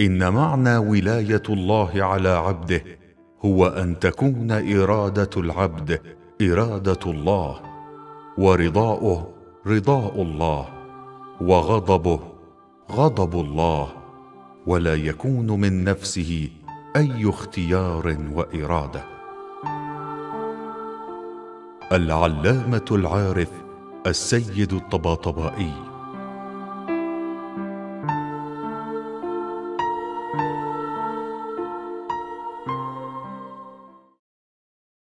إن معنى ولاية الله على عبده هو أن تكون إرادة العبد إرادة الله ورضاؤه رضاء الله وغضبه غضب الله ولا يكون من نفسه أي اختيار وإرادة. العلامة العارف السيد الطباطبائي.